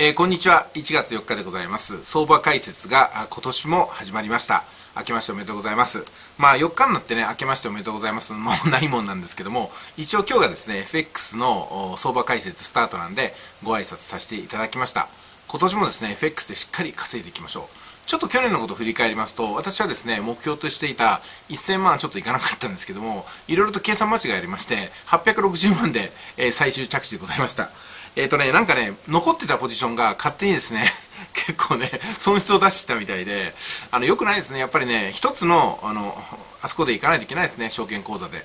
えー、こんにちは。1月4日でございます。相場解説が今年も始まりました。明けましておめでとうございます。まあ4日になってね明けましておめでとうございますもうないもんなんですけども一応今日がですね FX の相場解説スタートなんでご挨拶させていただきました。今年もですね FX でしっかり稼いでいきましょう。ちょっと去年のことを振り返りますと私はですね目標としていた1000万ちょっといかなかったんですけどもいろいろと計算間違いありまして860万で、えー、最終着地でございました。えっ、ー、とね、なんかね、残ってたポジションが勝手にですね、結構ね、損失を出してたみたいで、あの、良くないですね。やっぱりね、一つの、あの、あそこで行かないといけないですね、証券口座で。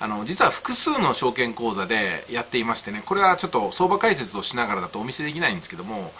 あの、実は複数の証券口座でやっていましてね、これはちょっと相場解説をしながらだとお見せできないんですけども、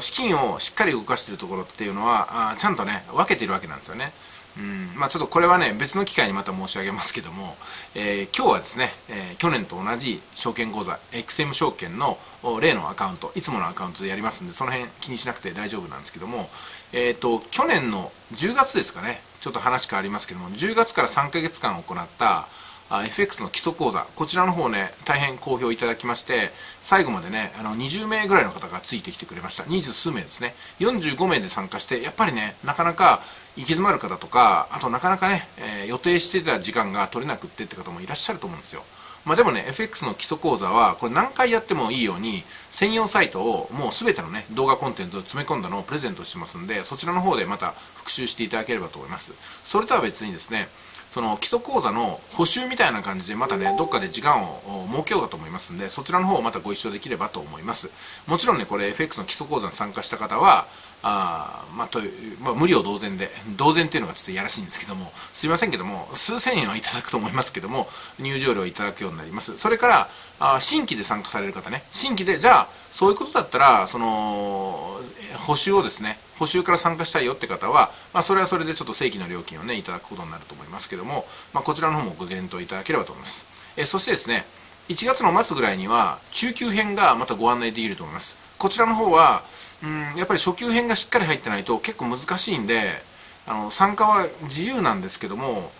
資金をしっかり動かしているところっていうのは、あちゃんとね、分けてるわけなんですよね。うん。まあ、ちょっとこれはね別の機会にまた申し上げますけども、えー、今日はですね、えー、去年と同じ証券口座 XM 証券の例のアカウントいつものアカウントでやりますんでその辺気にしなくて大丈夫なんですけども、えーと、去年の10月ですかねちょっと話変わりますけども10月から3ヶ月間行った FX の基礎講座。こちらの方ね大変好評いただきまして最後までねあの20名ぐらいの方がついてきてくれました。二十数名ですね。45名で参加してやっぱりねなかなか行き詰まる方とかあとなかなかね、えー、予定してた時間が取れなくってって方もいらっしゃると思うんですよ。まあ、でもね FX の基礎講座はこれ何回やってもいいように専用サイトをもう全てのね動画コンテンツを詰め込んだのをプレゼントしてますんでそちらの方でまた復習していただければと思います。それとは別にですねその基礎講座の補習みたいな感じでまたねどっかで時間を設けようかと思いますんでそちらの方をまたご一緒できればと思います。もちろんねこれ FX の基礎講座に参加した方はあまあ、とまあ、無料同然で同然っていうのがちょっとやらしいんですけどもすいませんけども数千円はいただくと思いますけども入場料をいただくようになります。それからあ新規で参加される方ね。新規でじゃあそういうことだったらその補修をですね補修から参加したいよって方は、まあ、それはそれでちょっと正規の料金をねいただくことになると思いますけども、まあ、こちらの方もご検討いただければと思います。えそしてですね1月の末ぐらいには中級編がまたご案内できると思います。こちらの方はうんやっぱり初級編がしっかり入ってないと結構難しいんであの参加は自由なんですけども、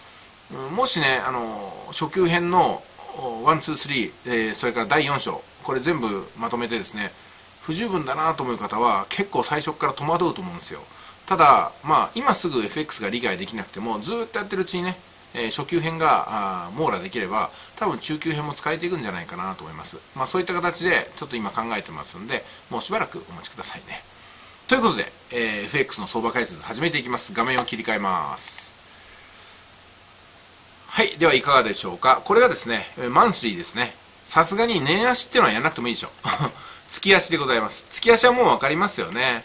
もしねあの初級編の123、えー、それから第4章これ全部まとめてですね不十分だなと思う方は結構最初から戸惑うと思うんですよ。ただまあ今すぐ FX が理解できなくてもずっとやってるうちにね、え、初級編が網羅できれば多分中級編も使えていくんじゃないかなと思います。まあそういった形でちょっと今考えてますんでもうしばらくお待ちくださいね。ということで、えー、FX の相場解説始めていきます。画面を切り替えます。はいではいかがでしょうか。これがですねマンスリーですね。さすがに年足っていうのはやらなくてもいいでしょ。月足でございます。月足はもう分かりますよね。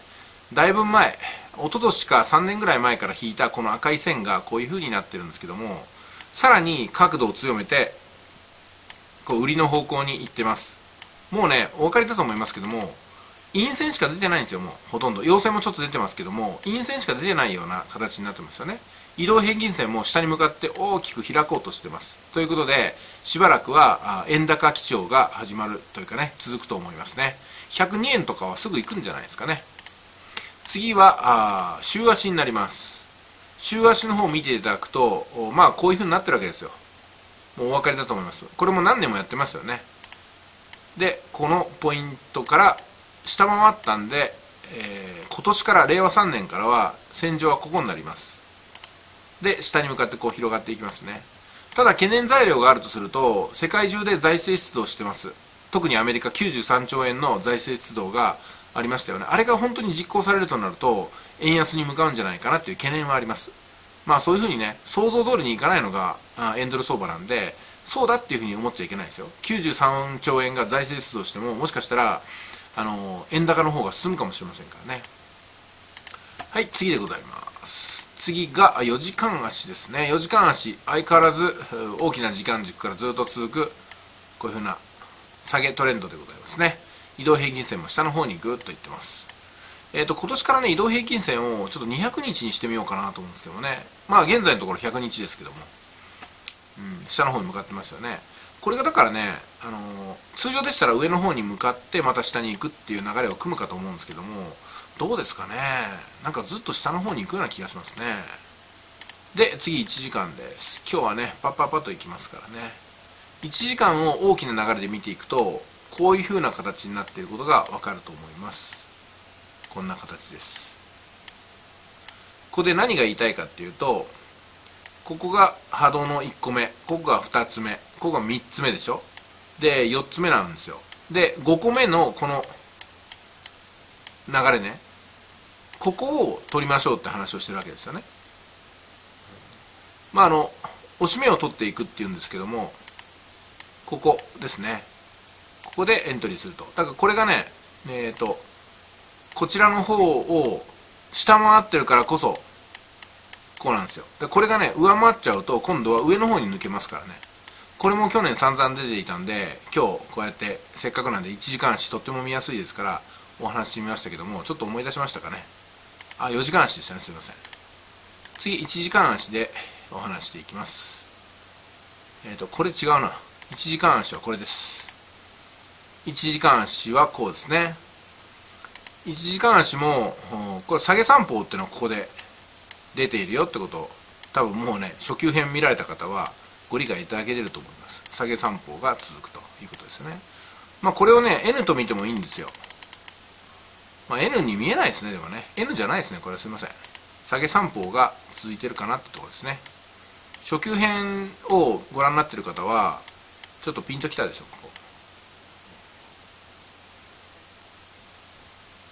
だいぶ前一昨年か3年ぐらい前から引いたこの赤い線がこういう風になってるんですけどもさらに角度を強めてこう売りの方向に行ってます。もうねお分かりだと思いますけども陰線しか出てないんですよもうほとんど。陽線もちょっと出てますけども陰線しか出てないような形になってますよね。移動平均線も下に向かって大きく開こうとしてます。ということでしばらくは円高基調が始まるというかね続くと思いますね。102円とかはすぐ行くんじゃないですかね。次はあ週足になります。週足の方を見ていただくとまあこういう風になってるわけですよ。もうお分かりだと思います。これも何年もやってますよね。でこのポイントから下回ったんで、えー、今年から令和3年からは戦場はここになります。で下に向かってこう広がっていきますね。ただ懸念材料があるとすると世界中で財政出動してます。特にアメリカ93兆円の財政出動がありましたよね。あれが本当に実行されるとなると円安に向かうんじゃないかなという懸念はあります。まあそういうふうにね想像通りにいかないのがエンドル相場なんでそうだっていうふうに思っちゃいけないですよ。93兆円が財政出動してももしかしたらあの円高の方が進むかもしれませんからね。はい次でございます。次が4時間足ですね。4時間足。相変わらず大きな時間軸からずっと続くこういうふうな下げトレンドでございますね。移動平均線も下の方にぐっといってます。えーと、今年からね移動平均線をちょっと200日にしてみようかなと思うんですけどね。まあ現在のところ100日ですけども、うん、下の方に向かってますよね。これがだからね、あのー、通常でしたら上の方に向かってまた下に行くっていう流れを組むかと思うんですけどもどうですかね。なんかずっと下の方に行くような気がしますね。で次1時間です。今日はねパッパッパッと行きますからね。1時間を大きな流れで見ていくとこういう風な形になっていることがわかると思います。こんな形です。ここで何が言いたいかっていうとここが波動の1個目ここが2つ目ここが3つ目でしょ？で4つ目なんですよ。で5個目のこの流れね。ここを取りましょうって話をしてるわけですよね。まああの押し目を取っていくっていうんですけどもここですね。ここでエントリーすると。だからこれがねえっ、ー、とこちらの方を下回ってるからこそこうなんですよ。でこれがね上回っちゃうと今度は上の方に抜けますからね。これも去年散々出ていたんで今日こうやってせっかくなんで1時間足とっても見やすいですからお話ししみましたけどもちょっと思い出しましたかね？あ4時間足でしたね。すいません。次1時間足でお話していきます。えっ、ー、とこれ違うな。1時間足はこれです。1時間足はこうですね。1時間足もこれ下げ散歩っていうのはここで出ているよってこと。を多分もうね初級編見られた方はご理解いただけてると思います。下げ散歩が続くということですよね。まあこれをね N と見てもいいんですよ。まあ N に見えないですねでもね。N じゃないですねこれはすいません。下げ散歩が続いてるかなってとこですね。初級編をご覧になってる方はちょっとピンときたでしょここ。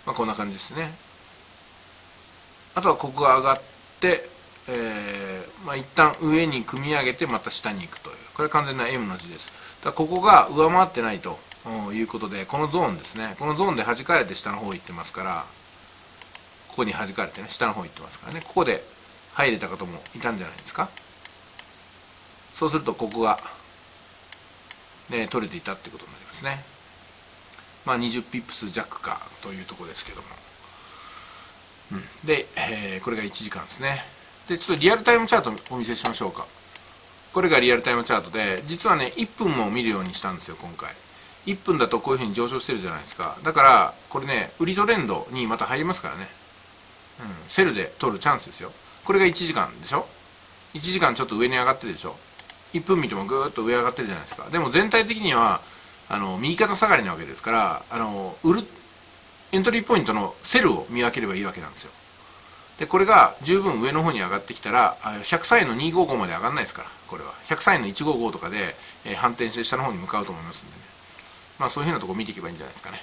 まあこんな感じですね。あとはここが上がってえー、まあ、一旦上に組み上げてまた下に行くという。これは完全な M の字です。だここが上回ってないとということでこのゾーンですね。このゾーンで弾かれて下の方行ってますからここに弾かれてね下の方行ってますからね。ここで入れた方もいたんじゃないですか。そうするとここが、ね、取れていたってことになりますね。まあ20ピップス弱かというとこですけども、うん、で、えー、これが1時間ですね。でちょっとリアルタイムチャートお見せしましょうか。これがリアルタイムチャートで実はね1分も見るようにしたんですよ今回。1分だとこういうふうに上昇してるじゃないですか。だからこれね売りトレンドにまた入りますからね、うん、セルで取るチャンスですよ。これが1時間でしょ？1時間ちょっと上に上がってるでしょ？1分見てもぐーっと上上がってるじゃないですか。でも全体的にはあの右肩下がりなわけですからあの売るエントリーポイントのセルを見分ければいいわけなんですよ。でこれが十分上の方に上がってきたら100歳の255まで上がらないですからこれは。100歳の155とかで、えー、反転して下の方に向かうと思いますんでね。まあそういうふうなとこ見ていけばいいんじゃないですかね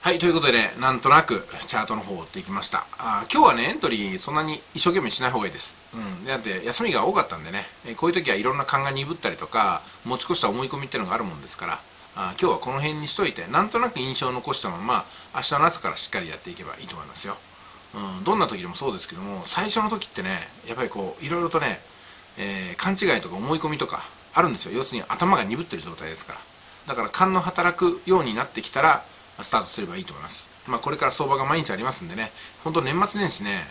はい、ということでね、なんとなくチャートの方を追っていきました。あ今日はね、エントリーそんなに一生懸命しない方がいいです。うん。だって休みが多かったんでね、えこういう時はいろんな勘が鈍ったりとか、持ち越した思い込みっていうのがあるもんですから、あ今日はこの辺にしといてなんとなく印象を残したまま明日の朝からしっかりやっていけばいいと思いますよ、うん、どんな時でもそうですけども最初の時ってねやっぱりこういろいろとね、えー、勘違いとか思い込みとかあるんですよ。要するに頭が鈍ってる状態ですから。だから勘の働くようになってきたらスタートすればいいと思います。まあこれから相場が毎日ありますんでね。本当年末年始ね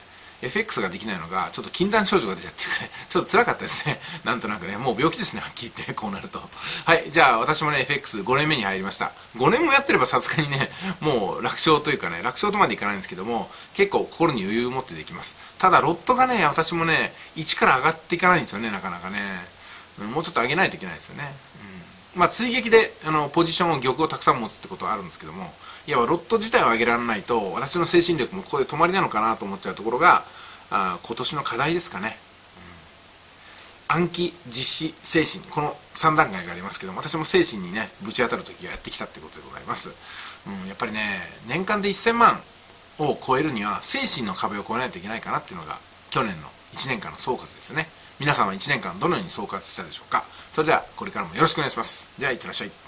FX ができないのが、ちょっと禁断症状が出ちゃってね、ちょっと辛かったですね。なんとなくね、もう病気ですね、はっきり言って、こうなると。はい、じゃあ私もね、FX5 年目に入りました。5年もやってればさすがにね、もう楽勝というかね、楽勝とまでいかないんですけども、結構心に余裕を持ってできます。ただ、ロットがね、私もね、1から上がっていかないんですよね、なかなかね。もうちょっと上げないといけないですよね。うん、まあ、追撃で、あの、ポジションを玉をたくさん持つってことはあるんですけども、いや、ロット自体を上げられないと、私の精神力もここで止まりなのかなと思っちゃうところが、あ今年の課題ですかね、うん、暗記実施精神。この3段階がありますけど私も精神にねぶち当たる時がやってきたってことでございます、うん、やっぱりね年間で1000万を超えるには精神の壁を越えないといけないかなっていうのが去年の1年間の総括ですね。皆さんは1年間どのように総括したでしょうか。それではこれからもよろしくお願いします。ではいってらっしゃい。